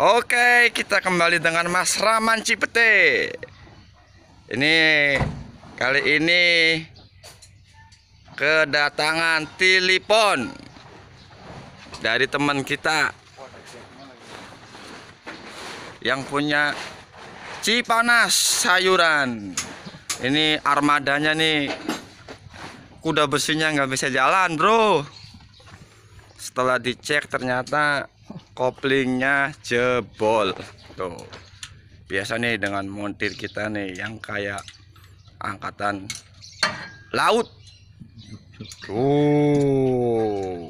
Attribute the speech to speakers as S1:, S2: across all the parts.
S1: Oke, kita kembali dengan Mas Raman Cipete. Ini kali ini kedatangan telepon dari teman kita yang punya Cipanas sayuran. Ini armadanya nih kuda besinya nggak bisa jalan, bro. Setelah dicek ternyata koplingnya jebol. Tuh. Biasa nih dengan montir kita nih yang kayak angkatan laut. Tuh.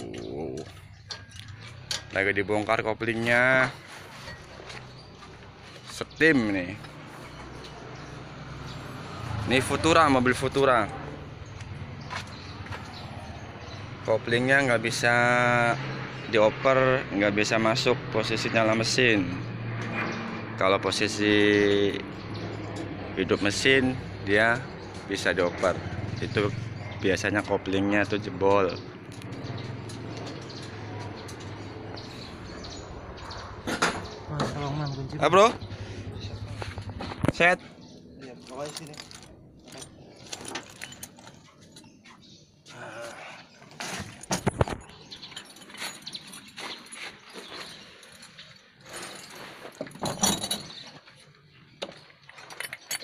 S1: Lagi dibongkar koplingnya. Steam nih. Ini Futura, mobil Futura. Koplingnya nggak bisa dioper, nggak bisa masuk posisi nyala mesin. Kalau posisi hidup mesin, dia bisa dioper. Itu biasanya koplingnya tuh jebol.
S2: Mas, tolong man kunci.
S1: Ah bro, set.
S2: Iya, pokoknya sini.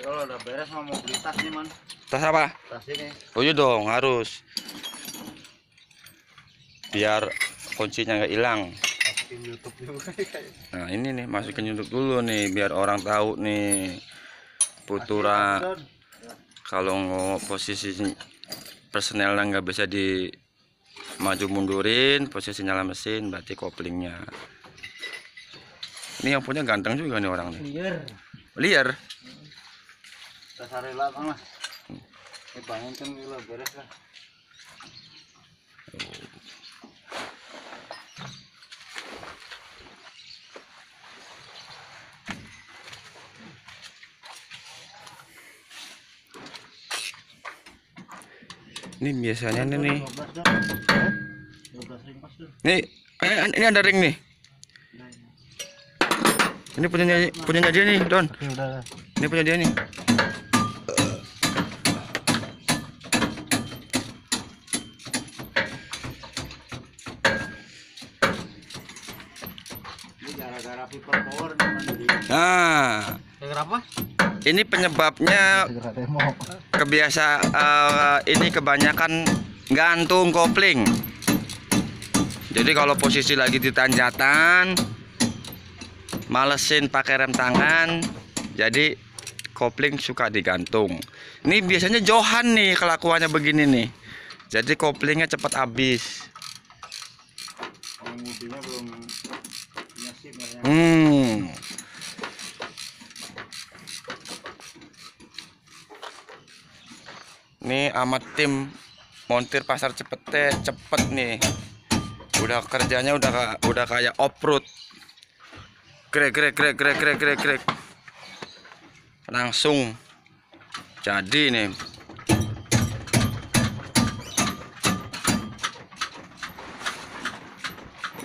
S2: Kalau udah beres mau beli tas nih man,
S1: Tas apa?
S2: tas ini.
S1: Oh iya dong, harus. Biar kuncinya nggak hilang.
S2: Tim YouTube juga.
S1: Nah ini nih masukin YouTube dulu nih biar orang tahu nih Putura kalau posisi personelnya nggak bisa di maju mundurin posisi nyala mesin berarti koplingnya ini yang punya ganteng juga nih orang nih
S2: Liar.
S1: liar
S2: Tas rela bang lah. Ini bangun kan gila beres lah.
S1: ini biasanya nih nih
S2: 12 dong. Hah? 12 ring pas tuh.
S1: nih eh, ini ada ring nih ini punyanya punyanya dia nih Don
S2: lah.
S1: ini punya dia nih
S2: gara-gara people power
S1: nah.
S2: Gara apa?
S1: ini penyebabnya kebiasa eh, ini kebanyakan gantung kopling. Jadi kalau posisi lagi di tanjatan malesin pakai rem tangan jadi kopling suka digantung. Ini biasanya Johan nih kelakuannya begini nih. Jadi koplingnya cepat habis.
S2: Belum.
S1: Hmm Ini amat tim montir pasar cepete cepet nih. Udah kerjanya udah udah kayak off-road. Grek grek grek grek grek grek grek. Langsung jadi nih.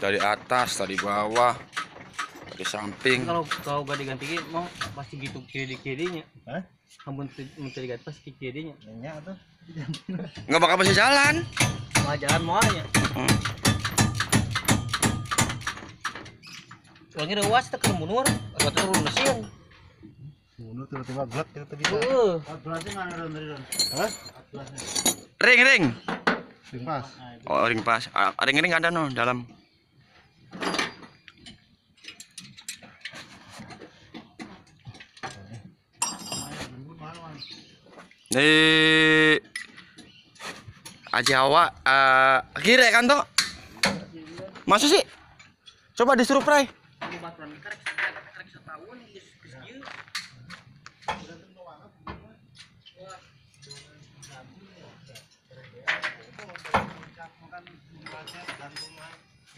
S1: Dari atas, dari bawah, dari samping.
S3: kalau kau gak diganti mau pasti gitu kiri kirinya
S2: Hah?
S3: kamu mencari ganti pasti kirinya
S2: Nanya tuh.
S1: nggak bakal bisa jalan.
S3: mau jalan mau aja
S1: Hmm.
S3: soalnya rewas tak mundur agak turun mesin
S2: Bunuh tiba-tiba gelap kita bisa.
S3: uh
S2: Berarti mana Ron dari Ron? Hah?
S1: Ring ring.
S2: Ring pas.
S1: Oh ring pas. Ah, ring ring ada no dalam. Nih Ajawa eh kira kan toh? Masa sih? Coba disuruh.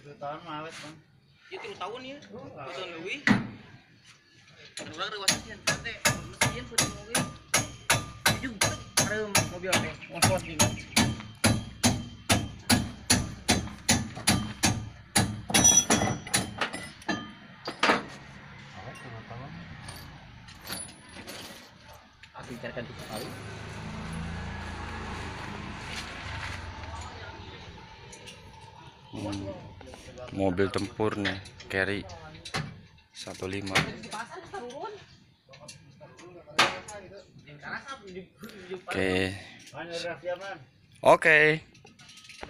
S2: Dua tahun mah awet bang.
S3: itu tahun ya tahun lebih orang rewasnya teh mesin sudah mobil Hmm, mobil? Ngos-ngos nih. Carikan tiga
S1: Mobil tempur nih, carry 15 oke.
S2: Raffi aman?
S1: oke